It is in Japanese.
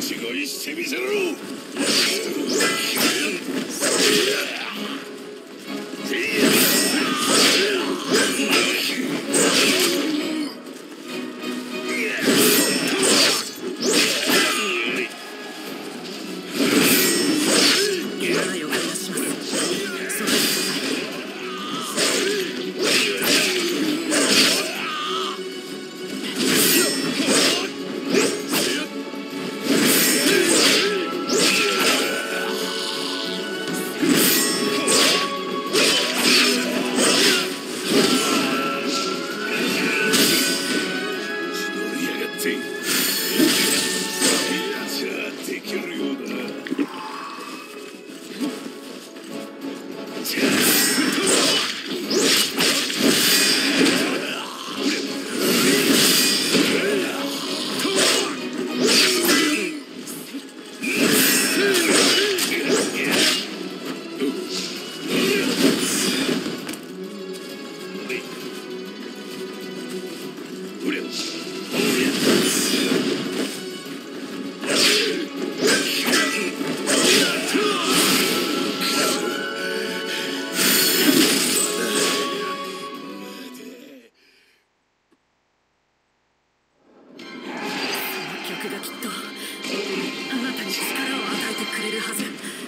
ちごいしてみせろ 曲がきっとあなたに力を与えてくれるはず。